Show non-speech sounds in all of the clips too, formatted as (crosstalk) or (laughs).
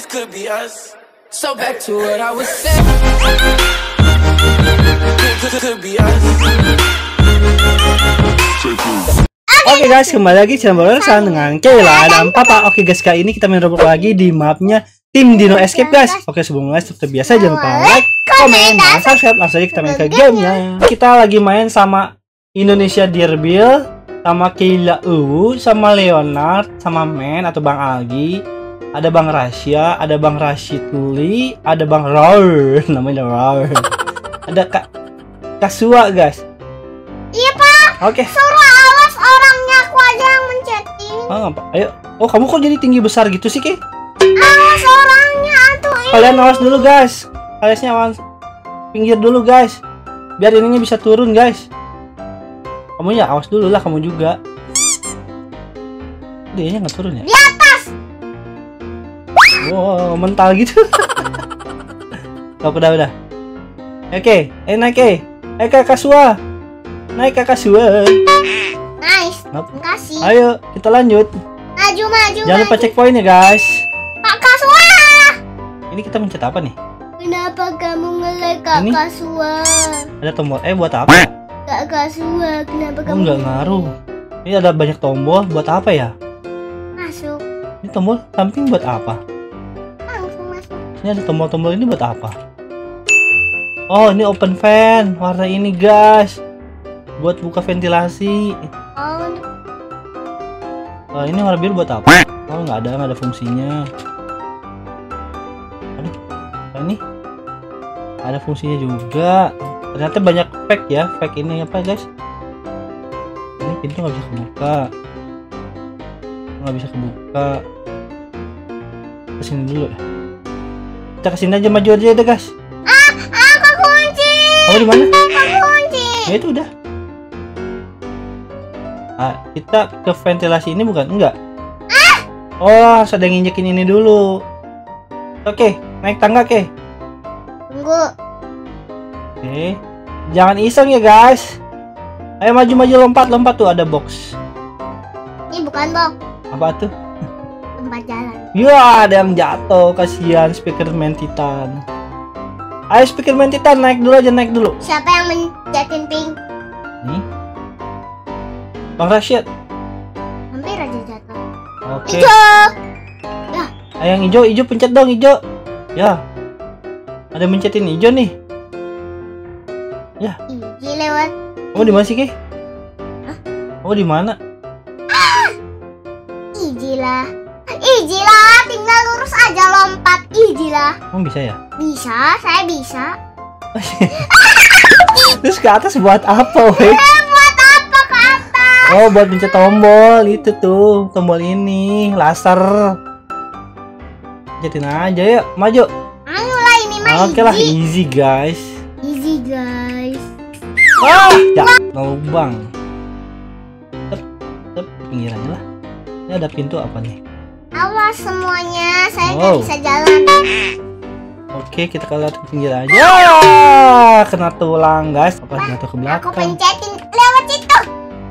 this could be us. So back to what I was saying. Could, be us. Oke guys, kembali lagi channel Barusan dengan Kayla dan Papa. Oke guys, kali ini kita main Roblox lagi di mapnya Tim Dino Escape guys. Oke, sebelum mulai seperti biasa jangan lupa like, komen, dan subscribe. Langsung aja kita main ke gamenya. Kita lagi main sama Indonesia Dirbil, sama Kayla U, sama Leonard, sama Men atau Bang Algi. Ada Bang Rasya, ada Bang Rashid ada Bang Raur, (laughs) namanya Raur. Ada Kak Kasua guys. Iya pak, Oke. suruh awas orangnya aku aja yang menchatting. Ah? Ayo. Oh, kamu kok jadi tinggi besar gitu sih, Ki? Awas orangnya tuh. Kalian awas dulu, guys. Kalian awas pinggir dulu, guys. Biar ininya bisa turun, guys. Kamu ya awas dulu lah, kamu juga. Dia nggak turun ya? Atas. Wow, mental gitu. (laughs) Kau udah udah. Oke, eh naik eh. Eh kakak Sua. Naik kakak Sua. Nice. Ngap- Makasih. Ayo, kita lanjut. Maju maju. Jangan lupa maju. checkpoint ya, guys. Kak Kasua. Ini kita mencet apa nih? Kenapa kamu ngelek Kak Ini? Kasua? Ada tombol eh buat apa? Kak Kasua, kenapa kamu nggak ngaruh. Ini ada banyak tombol buat apa ya? masuk? Ini tombol samping buat apa? Ini ada tombol-tombol ini buat apa? Oh, ini open fan warna ini, guys. Buat buka ventilasi. Oh, Oh, ini warna biru buat apa? Oh, nggak ada, nggak ada fungsinya. Aduh, ini? Ada fungsinya juga. Ternyata banyak pack ya, pack ini apa, guys? Ini pintu nggak bisa kebuka. Nggak bisa kebuka. Ke sini dulu ya. Kita ke sini aja maju aja deh, guys. aku kunci. Kamu di mana? Aku kunci. Ya itu udah. Ah, kita ke ventilasi ini bukan? Enggak. Oh, harus ada yang nginjekin ini dulu. Oke, naik tangga, ke. Tunggu. Oke. Jangan iseng ya, guys. Ayo maju-maju lompat-lompat tuh ada box. Ini bukan bok Apa tuh? Tempat jalan. Ya, ada yang jatuh. Kasihan Speakerman Titan. Ayo Speakerman Titan naik dulu aja, naik dulu. Siapa yang mencetin pink? Nih. Bang Rashid. Hampir aja jatuh. Oke. Hijau. Ayo yang hijau, hijau pencet dong hijau. Ya. Ada mencetin hijau nih. Iji lewat. Kamu di mana sih, Ki? Kamu di mana? Iji lah. Iji lah. Tinggal lurus aja lompat. Iji lah. Kamu bisa ya? Bisa, saya bisa. (laughs) Terus ke atas buat apa, weh? Eh, buat apa ke atas? Oh, buat pencet tombol itu tuh, tombol ini, laser. Pencet aja yuk, maju. Ayolah ini mah Oke lah, easy. guys. Easy guys. Ah, ya, lubang. Tep, tep, pinggir aja lah. Ini ada pintu apa nih? Semuanya, saya nggak Wow. bisa jalan. Oke, kita ke ke pinggir aja. Ya, kena tulang guys. Apa jatuh ke Aku belakang? pencetin lewat situ.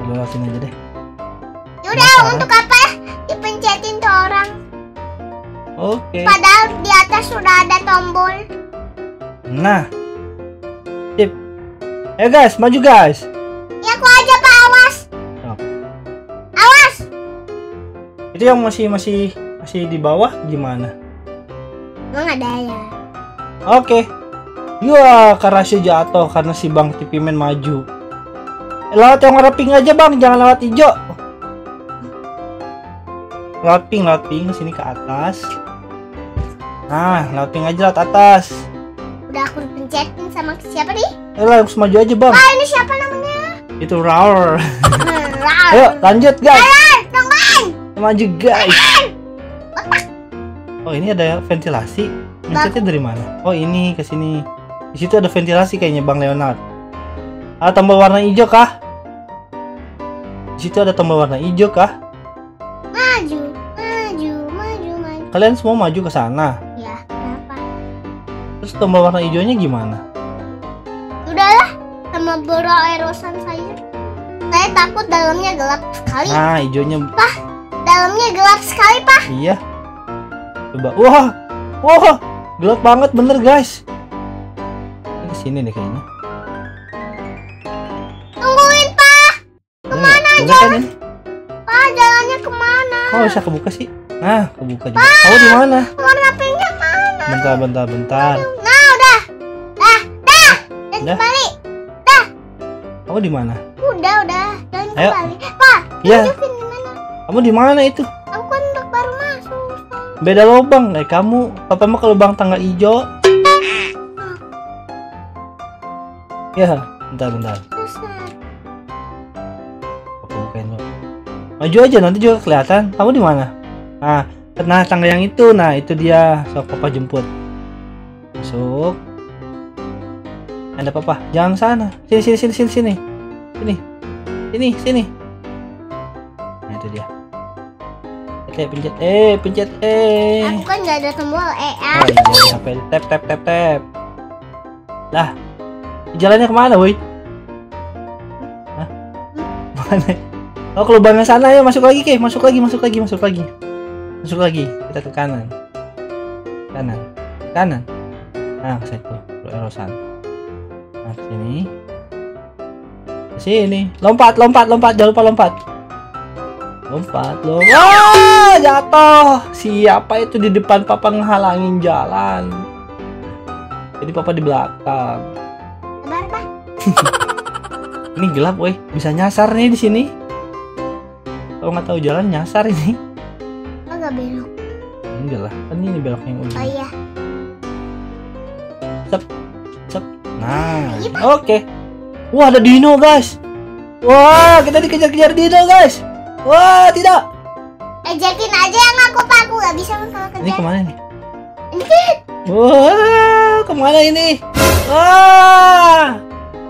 Lewatin aja deh. Yaudah, untuk apa dipencetin tuh orang? Oke. Padahal di atas sudah ada tombol. Nah. Sip. Ayo guys, maju guys. Ya aku aja pak awas. Oh. Awas. Itu yang masih masih masih di bawah gimana? Emang ada ya? Oke. Ya, Karasio jatuh karena si Bang Tipimen maju. Eh, lewat yang warna pink aja bang, jangan lewat hijau. Lewat pink, lewat pink sini ke atas. Nah, lewat pink aja lewat atas. Udah aku dipencetin sama siapa nih? Eh, langsung maju aja bang. Ah ini siapa namanya? Itu Roar. (laughs) Rar. Ayo, lanjut guys. Tungguin. Maju guys. Oh ini ada ventilasi. Mencetnya dari mana? Oh ini ke sini. Di situ ada ventilasi kayaknya Bang Leonard. Ada tombol warna hijau kah? Di situ ada tombol warna hijau kah? Maju, maju, maju, maju. Kalian semua maju ke sana. Ya, kenapa? Terus tombol warna hijaunya gimana? Udahlah, sama boro aerosan saya. Saya takut dalamnya gelap sekali. Nah, hijaunya Dalamnya gelap sekali, Pak. iya. Coba. Wah, Wah, gelap banget bener guys. Ini Ke sini deh kayaknya. Tungguin pak. Ke mana aja? Kan ini? Pak jalannya ke mana? Oh bisa kebuka sih? Nah, kebuka juga. Kamu di mana? Warna pinknya mana? Bentar, bentar, bentar. Nah udah. Dah, dah. Dan Dah. kembali. Kamu di mana? Udah, udah. Dan Ayo. kembali. Pak, Ya, tunjukin di mana? kamu di mana itu? Beda lubang kayak kamu. Papa mah ke lubang tangga hijau. Ya, bentar, bentar. Aku bukain dulu. Maju aja nanti juga kelihatan. Kamu di mana? Nah, nah tangga yang itu. Nah, itu dia. Sok papa jemput. Masuk. Ada papa. Jangan sana. Sini sini sini sini sini. Sini. Sini sini. Oke, pencet eh, pencet eh. Aku kan nggak ada tombol E Oh iya, di HP tap tap tap tap. Lah, jalannya ke mana, woi? Hah? Mana? Oh, ke lubangnya sana ya, masuk lagi, ke, masuk lagi, masuk lagi, masuk lagi, masuk lagi. Kita ke kanan, kanan, kanan. Nah, ke situ, ke erosan. Nah, sini, sini, lompat, lompat, lompat, jangan lupa lompat. Lompat, lompat. Wah, jatuh. Siapa itu di depan papa ngehalangin jalan? Jadi papa di belakang. (laughs) Ini gelap, woi. Bisa nyasar nih di sini. Kalau nggak tahu jalan nyasar ini. Agak belok. Enggak lah, kan ini belok yang Oh ujung. iya. Nah, oke. Wah, ada dino, guys. Wah, kita dikejar-kejar dino, guys. Wah, tidak. Ejekin aja yang aku Pak. Aku nggak bisa Ini kerja. ke mana nih? Ini Wah, ke mana ini? Wah.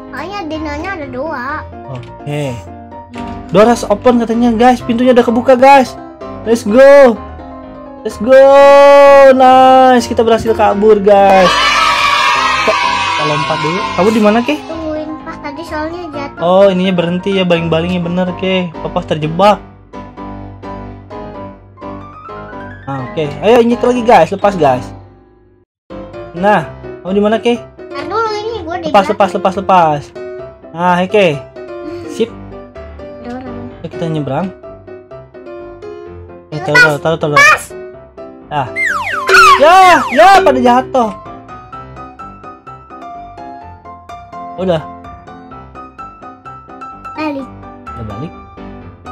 Soalnya dinonya ada dua. Oke. Doors open katanya, guys. Pintunya udah kebuka, guys. Let's go. Let's go. Nice. Kita berhasil kabur, guys. Kita lompat dulu. Kamu di mana, Ke? Soalnya jatuh. Oh, ininya berhenti ya, baling-balingnya bener, Ke. Papa terjebak. Ah, oke. Ayo injek lagi, guys. Lepas, guys. Nah, kamu di mana, Ke? Dulu ini Lepas, lepas, lepas, lepas. Nah, oke. (laughs) Sip. belakang. Ayo kita nyebrang. Eh, taruh, taruh, taruh, taruh. Ah. Ya, ya, pada jatuh. Udah,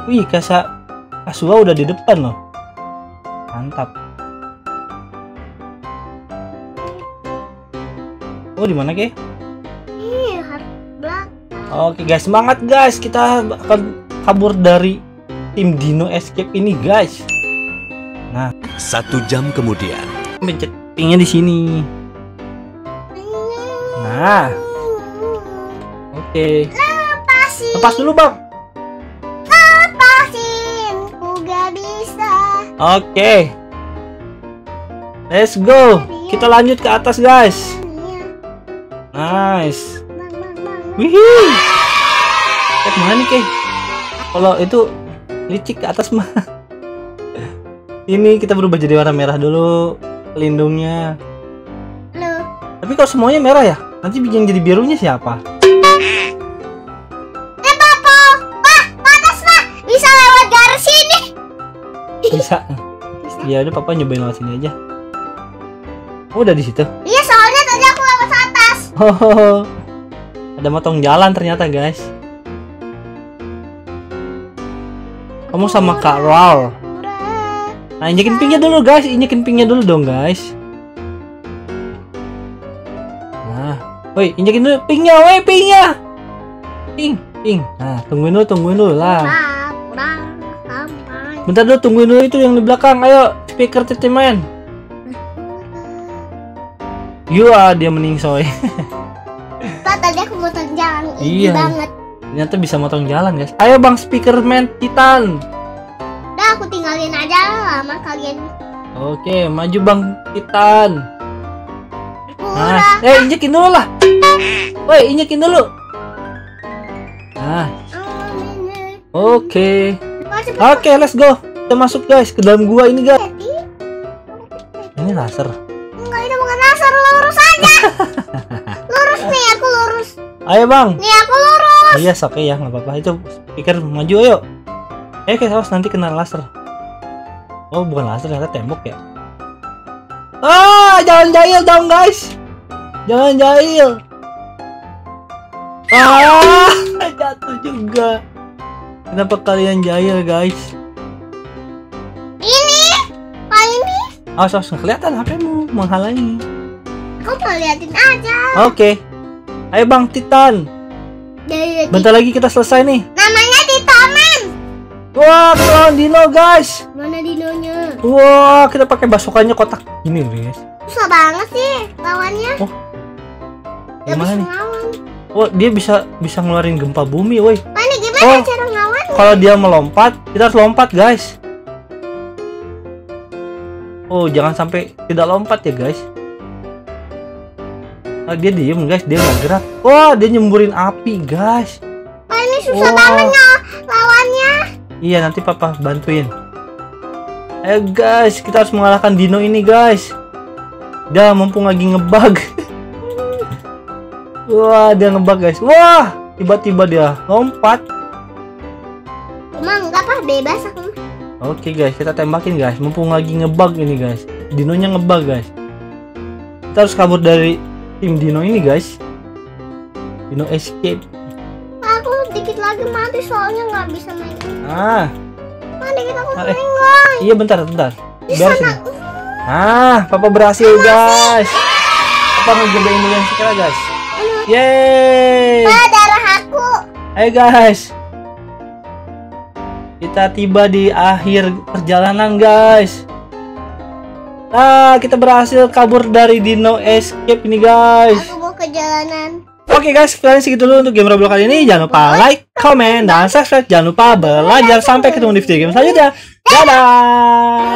Wih, kasa Asua udah di depan loh. Mantap. Oh, di mana, Ke? Oke guys, semangat guys. Kita akan kabur dari tim Dino Escape ini guys. Satu jam kemudian. Pencet pinknya di sini. Nah, oke. Lepasin. Lepas dulu bang. Oke. Let's go. Kita lanjut ke atas guys. Nice. Wih. Eh, ke mana nih Kay? Kalau itu licik ke atas mah. (laughs) Ini kita berubah jadi warna merah dulu pelindungnya. Tapi kalau semuanya merah ya, nanti yang jadi birunya siapa? Bisa. Bisa. Ya udah papa nyobain lewat sini aja. Oh, udah di situ. Iya, soalnya tadi aku lewat atas. Oh, ada motong jalan ternyata guys. Kamu sama Kak Raul. Nah, injekin pinknya dulu guys, injekin pinknya dulu dong guys. Nah, woi injekin dulu pinknya, woi pinknya. Pink, pink. Nah, tungguin dulu, tungguin dulu lah. Bentar dulu, tungguin dulu itu yang di belakang. Ayo, speaker titiman. (laughs) You ah, dia meningsoy. (laughs) Pak, tadi aku mau jalan. Ini Iya. banget. Ternyata bisa motong jalan guys. Ayo bang, speaker man Titan. Udah, aku tinggalin aja lama kalian. Oke, maju bang Titan. Nah, eh injekin dulu lah. Woi, injekin dulu. Nah, oke. Oke, let's go. Kita masuk guys ke dalam gua ini guys. Ini laser. Enggak, itu bukan laser, lurus aja. (laughs) lurus nih, aku lurus. Ayo bang. Nih, aku lurus. Iya, oke ya, nggak apa-apa. Itu speaker maju ayo. Eh, kita harus nanti kena laser. Oh, bukan laser, ternyata tembok ya. Ah, jangan jahil dong guys. Jangan jahil. Ah, (laughs) jatuh juga. Kenapa kalian jahil guys? Ini, Pak ini. Awas, awas, kelihatan HP-mu menghalangi. Aku mau liatin aja. Oke. Ayo bang, Titan. Dari Bentar lagi kita selesai nih. namanya Titaman. Wah, kita lawan Dino guys. Mana dinonya? Wah, kita pakai basukannya kotak ini guys. Susah banget sih lawannya. Gak Gimana nih? Wah, dia bisa bisa ngeluarin gempa bumi, woi. Ini gimana Oh. Kalau dia melompat, kita harus lompat, guys. Oh, jangan sampai tidak lompat ya, guys. Ah, dia diem, guys. Dia nggak gerak. Wah, dia nyemburin api, guys. Pak ini susah Wah. banget lawannya. Iya, nanti papa bantuin. Ayo, guys. Kita harus mengalahkan Dino ini, guys. Dah, mumpung lagi ngebug. (laughs) Wah, dia ngebug, guys. Wah, tiba-tiba dia lompat. Bebas aku. mah. Oke guys, kita tembakin guys. Mumpung lagi ngebug ini guys. Dinonya ngebug guys. Kita harus kabur dari tim Dino ini guys. Dino escape. Aku dikit lagi mati soalnya nggak bisa main. Ah, Pak dikit aku Ah, eh. main iya bentar, bentar. Di Beres sana. ini. Ah, papa berhasil guys. Papa ngegedein yang sekarang guys. Yeay. Darah aku. Ayo guys kita tiba di akhir perjalanan guys Nah kita berhasil kabur dari Dino Escape ini guys Aku mau ke jalanan Oke okay guys, kalian segitu dulu untuk game Roblox kali ini. Jangan lupa like, comment, dan subscribe. Jangan lupa belajar. Sampai ketemu di video game selanjutnya. Dadah!